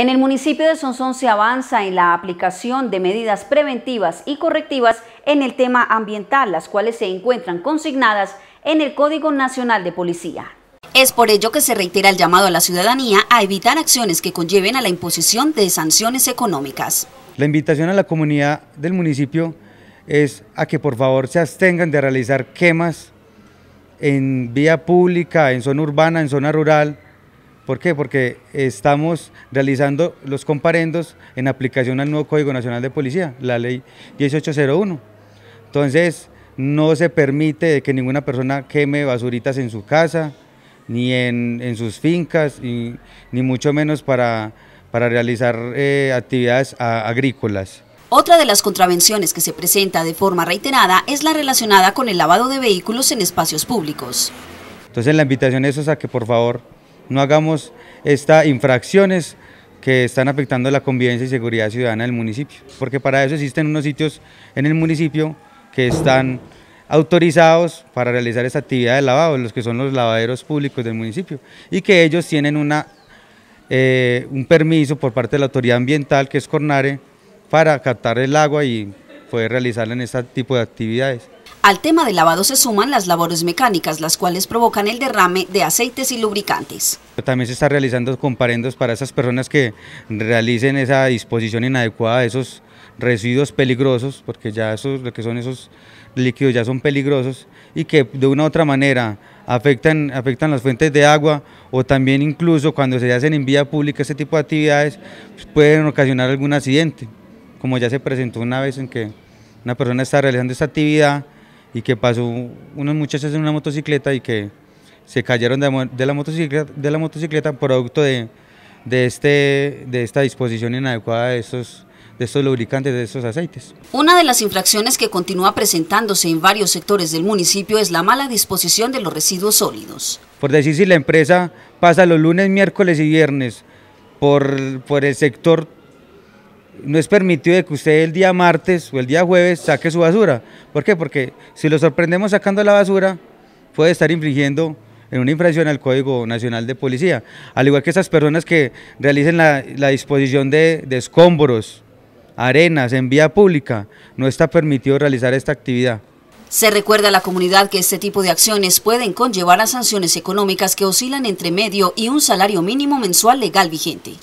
En el municipio de Sonsón se avanza en la aplicación de medidas preventivas y correctivas en el tema ambiental, las cuales se encuentran consignadas en el Código Nacional de Policía. Es por ello que se reitera el llamado a la ciudadanía a evitar acciones que conlleven a la imposición de sanciones económicas. La invitación a la comunidad del municipio es a que por favor se abstengan de realizar quemas en vía pública, en zona urbana, en zona rural, ¿Por qué? Porque estamos realizando los comparendos en aplicación al nuevo Código Nacional de Policía, la ley 1801. Entonces, no se permite que ninguna persona queme basuritas en su casa, ni en, sus fincas, ni, mucho menos para, para realizar eh, actividades agrícolas. Otra de las contravenciones que se presenta de forma reiterada es la relacionada con el lavado de vehículos en espacios públicos. Entonces la invitación es a que por favor no hagamos estas infracciones que están afectando la convivencia y seguridad ciudadana del municipio, porque para eso existen unos sitios en el municipio que están autorizados para realizar esta actividad de lavado, los que son los lavaderos públicos del municipio, y que ellos tienen una, eh, un permiso por parte de la autoridad ambiental, que es Cornare, para captar el agua y poder realizarla en este tipo de actividades. Al tema del lavado se suman las labores mecánicas, las cuales provocan el derrame de aceites y lubricantes. También se está realizando comparendos para esas personas que realicen esa disposición inadecuada de esos residuos peligrosos, porque ya esos, lo que son esos líquidos ya son peligrosos y que de una u otra manera afectan, afectan las fuentes de agua o también incluso cuando se hacen en vía pública este tipo de actividades pues pueden ocasionar algún accidente, como ya se presentó una vez en que una persona está realizando esta actividad y que pasó unos muchachos en una motocicleta y que se cayeron de, la, motocicleta, de la motocicleta producto de, de, este, de esta disposición inadecuada de estos, de estos lubricantes, de estos aceites. Una de las infracciones que continúa presentándose en varios sectores del municipio es la mala disposición de los residuos sólidos. Por decir, si la empresa pasa los lunes, miércoles y viernes por, por el sector no es permitido que usted el día martes o el día jueves saque su basura. ¿Por qué? Porque si lo sorprendemos sacando la basura, puede estar infringiendo en una infracción al Código Nacional de Policía. Al igual que esas personas que realicen la, disposición de, de escombros, arenas en vía pública, no está permitido realizar esta actividad. Se recuerda a la comunidad que este tipo de acciones pueden conllevar a sanciones económicas que oscilan entre medio y un salario mínimo mensual legal vigente.